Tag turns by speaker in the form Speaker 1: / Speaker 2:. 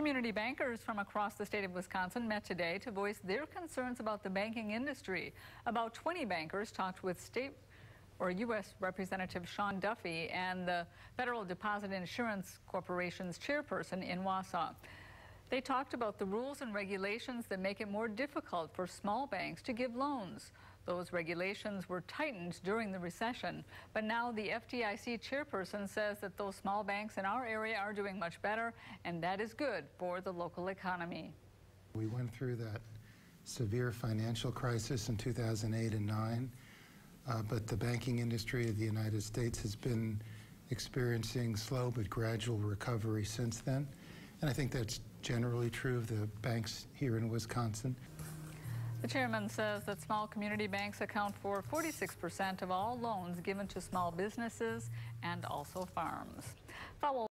Speaker 1: Community bankers from across the state of Wisconsin met today to voice their concerns about the banking industry. About 20 bankers talked with state or U.S. Representative Sean Duffy and the Federal Deposit Insurance Corporation's chairperson in Wausau. They talked about the rules and regulations that make it more difficult for small banks to give loans. Those regulations were tightened during the recession, but now the FDIC chairperson says that those small banks in our area are doing much better, and that is good for the local economy.
Speaker 2: We went through that severe financial crisis in 2008 and 9, uh, but the banking industry of the United States has been experiencing slow but gradual recovery since then. And I think that's generally true of the banks here in Wisconsin.
Speaker 1: The chairman says that small community banks account for 46% of all loans given to small businesses and also farms. Follow